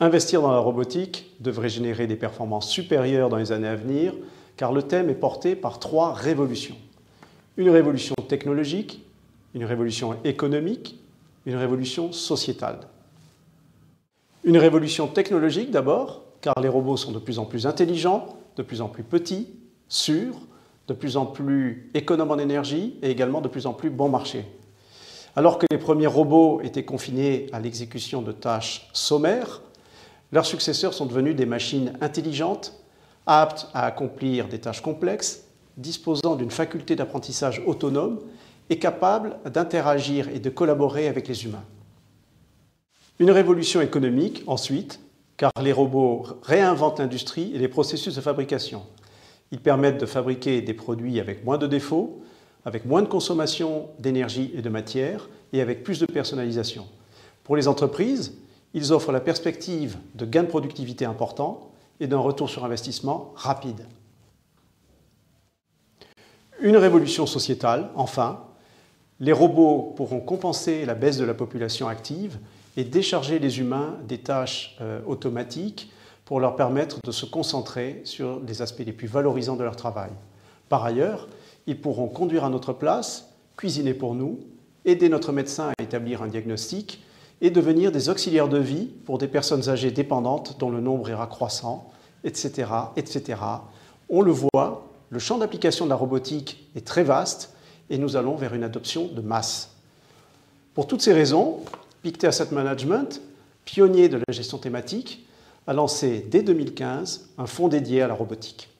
Investir dans la robotique devrait générer des performances supérieures dans les années à venir, car le thème est porté par trois révolutions. Une révolution technologique, une révolution économique, une révolution sociétale. Une révolution technologique d'abord, car les robots sont de plus en plus intelligents, de plus en plus petits, sûrs, de plus en plus économes en énergie et également de plus en plus bon marché. Alors que les premiers robots étaient confinés à l'exécution de tâches sommaires, leurs successeurs sont devenus des machines intelligentes, aptes à accomplir des tâches complexes, disposant d'une faculté d'apprentissage autonome et capables d'interagir et de collaborer avec les humains. Une révolution économique, ensuite, car les robots réinventent l'industrie et les processus de fabrication. Ils permettent de fabriquer des produits avec moins de défauts, avec moins de consommation d'énergie et de matière et avec plus de personnalisation. Pour les entreprises, ils offrent la perspective de gains de productivité importants et d'un retour sur investissement rapide. Une révolution sociétale, enfin. Les robots pourront compenser la baisse de la population active et décharger les humains des tâches euh, automatiques pour leur permettre de se concentrer sur les aspects les plus valorisants de leur travail. Par ailleurs, ils pourront conduire à notre place, cuisiner pour nous, aider notre médecin à établir un diagnostic et devenir des auxiliaires de vie pour des personnes âgées dépendantes dont le nombre ira croissant, etc., etc. On le voit, le champ d'application de la robotique est très vaste et nous allons vers une adoption de masse. Pour toutes ces raisons, Pictet Asset Management, pionnier de la gestion thématique, a lancé dès 2015 un fonds dédié à la robotique.